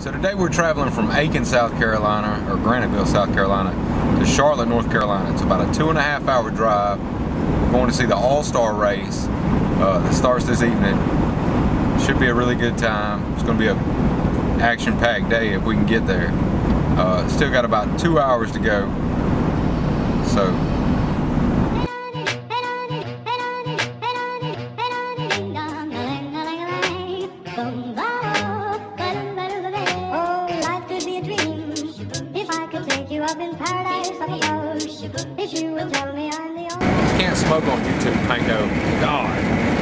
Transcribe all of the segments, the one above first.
So today we're traveling from Aiken, South Carolina, or Graniteville, South Carolina, to Charlotte, North Carolina. It's about a two and a half hour drive. We're going to see the All-Star race uh, that starts this evening. Should be a really good time. It's going to be a action-packed day if we can get there. Uh, still got about two hours to go. So smoke on YouTube, Panko. God.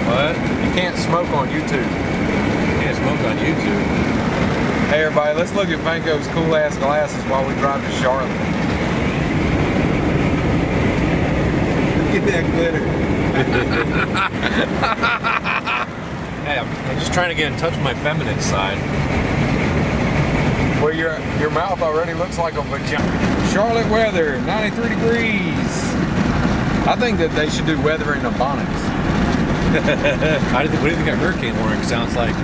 What? You can't smoke on YouTube. Can't smoke on YouTube. Hey everybody, let's look at Panko's cool ass glasses while we drive to Charlotte. Look at that glitter. Hey, I'm, I'm just trying to get in touch with my feminine side. Well, your your mouth already looks like a vagina. Charlotte weather, 93 degrees. I think that they should do weather in the bonnets. How do you think, what do you think a hurricane warning sounds like?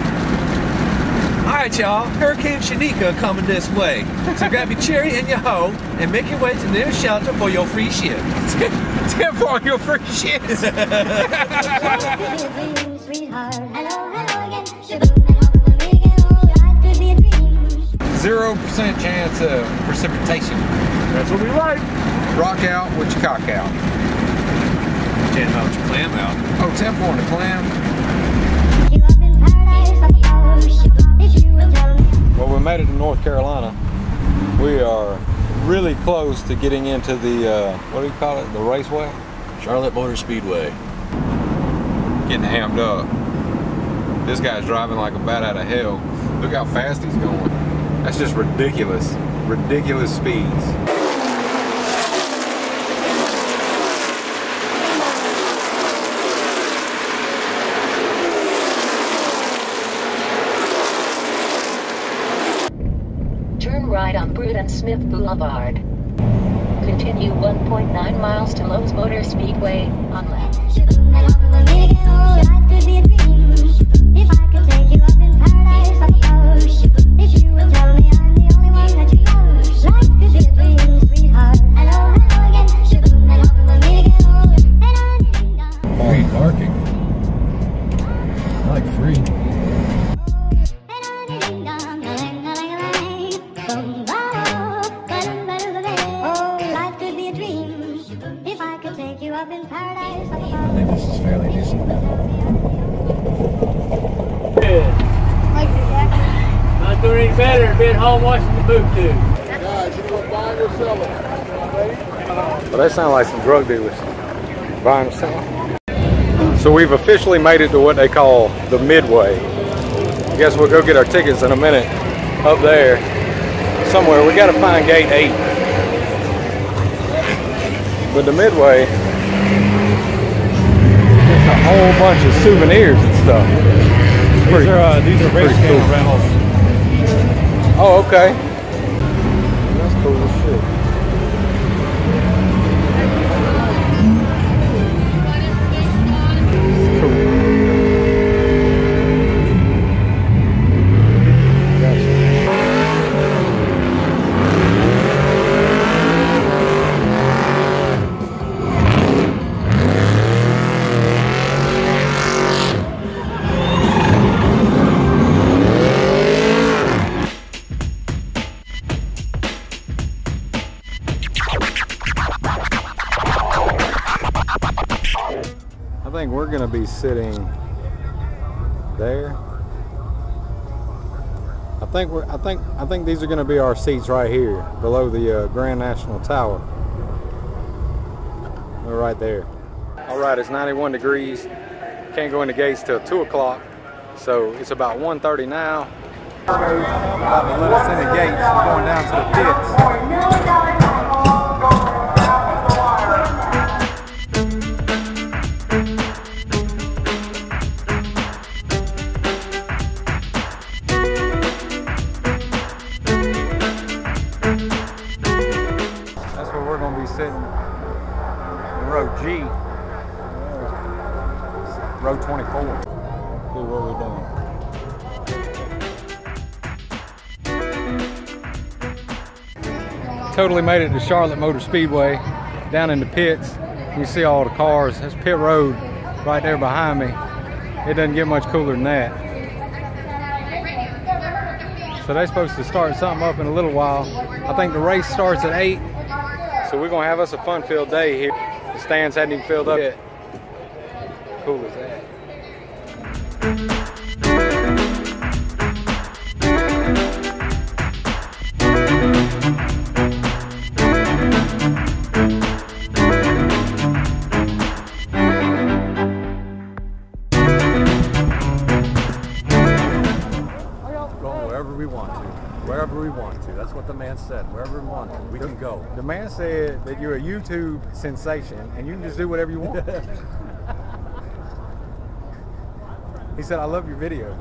All right, y'all. Hurricane Shanika coming this way. So grab your cherry and your hoe and make your way to the nearest shelter for your free shit. Tip for your free shit. Zero percent chance of precipitation. That's what we like. Rock out with your cock out. Jam out your clam out. Oh, 10 for the clam. Well, we made it to North Carolina. We are really close to getting into the, uh, what do you call it, the raceway? Charlotte Motor Speedway. Getting hammed up. This guy's driving like a bat out of hell. Look how fast he's going. That's just ridiculous. Ridiculous speeds. Turn right on Brood and Smith Boulevard. Continue 1.9 miles to Lowe's Motor Speedway on Not better than being home watching the boot tube. Well, they sound like some drug dealers. Buying and selling. So we've officially made it to what they call the Midway. I guess we'll go get our tickets in a minute up there somewhere. We got to find gate eight. But the Midway, just a whole bunch of souvenirs and stuff. It's These pretty- are uh, these are race pretty camera cool. rentals. Oh, okay. That's cool as shit. We're gonna be sitting there. I think we're. I think. I think these are gonna be our seats right here, below the uh, Grand National Tower. We're right there. All right, it's 91 degrees. Can't go in the gates till two o'clock, so it's about 1:30 now. About to let us in the gates. We're going down to the pits. Totally made it to Charlotte Motor Speedway, down in the pits. You see all the cars. That's pit road right there behind me. It doesn't get much cooler than that. So they're supposed to start something up in a little while. I think the race starts at 8. So we're going to have us a fun-filled day here. The stands hadn't even filled up yet. Cool as that. The man said that you're a YouTube sensation and you can just do whatever you want. he said, I love your videos.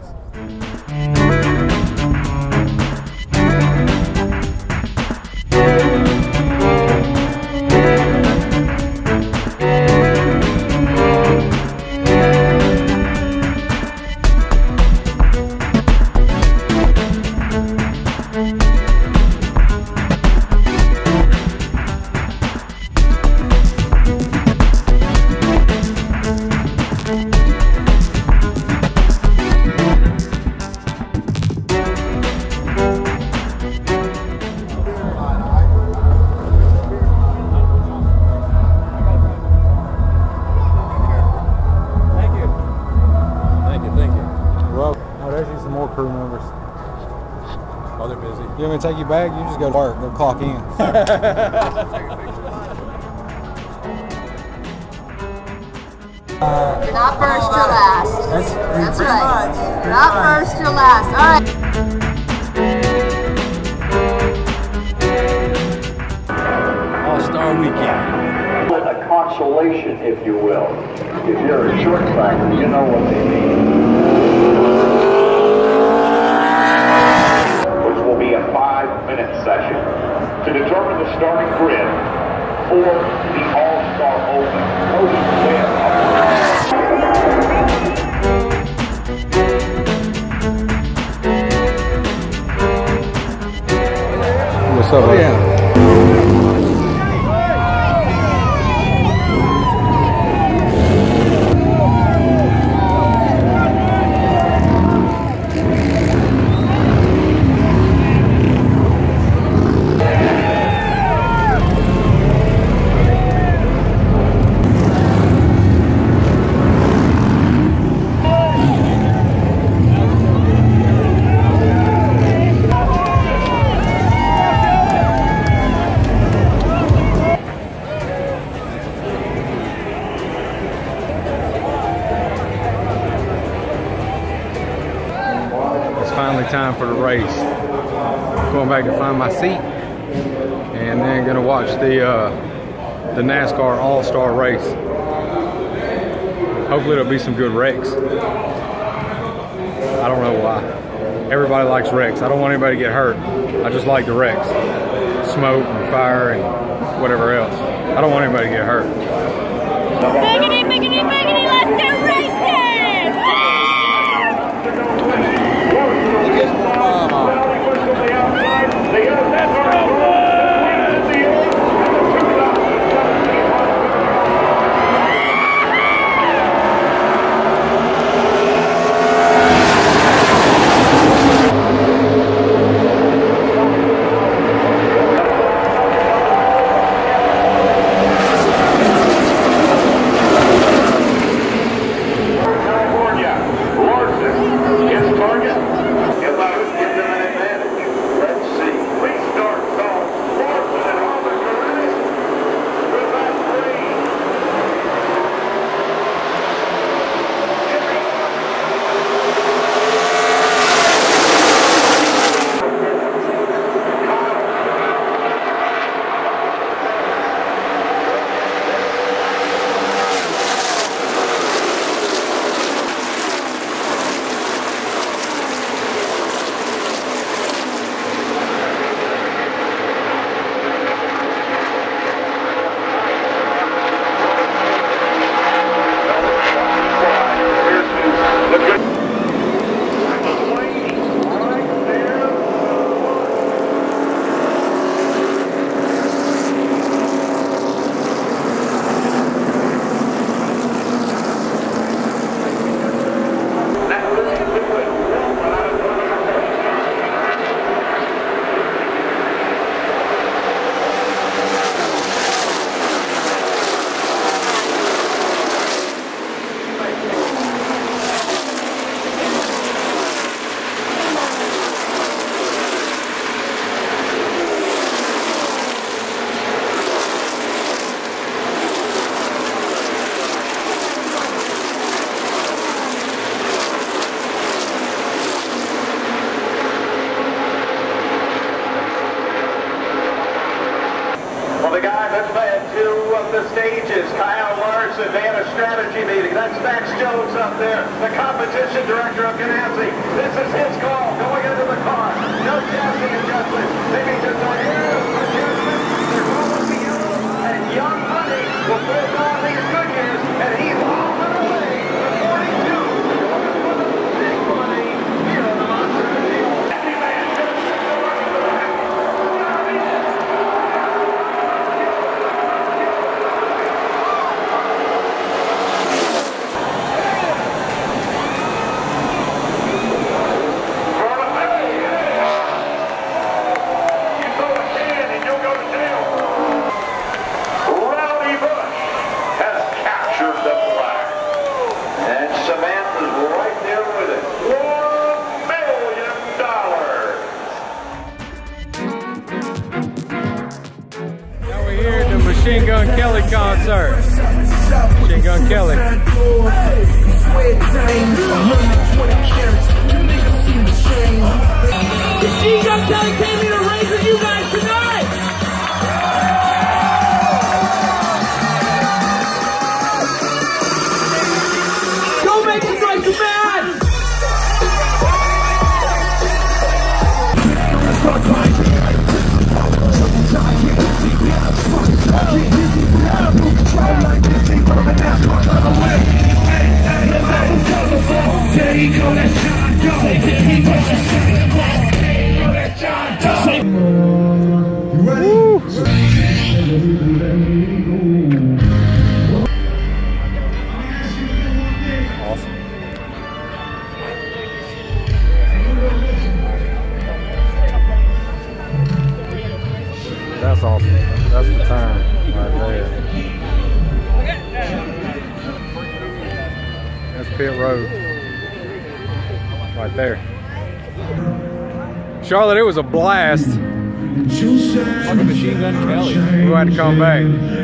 Crew members. Oh, they're busy. You want me to take you back? You just go to work, go clock in. You're not first, you're last. That's, That's right. You're not first, you're last. All right. All-Star Weekend. a consolation, if you will. If you're a short tracker, you know what they mean. Which will be a five-minute session to determine the starting grid for the All-Star Open. Cody Webb. What's up? buddy? Oh, it's the NASCAR All Star race. Hopefully, there'll be some good wrecks. I don't know why. Everybody likes wrecks. I don't want anybody to get hurt. I just like the wrecks, smoke and fire and whatever else. I don't want anybody to get hurt. Stages. Kyle Larson, they had a strategy meeting. That's Max Jones up there, the competition director of Ganassi. This is his call going into the car. No chassis adjustment. Maybe just a hair adjustment. They're going to yellow, and Young Money will pull on Kelly concert. Machine Gun Kelly. Gun Kelly Awesome. That's awesome. That's the time right there. That's pit road. Right there. Charlotte, it was a blast. Welcome Machine Gun Kelly. Have to come back.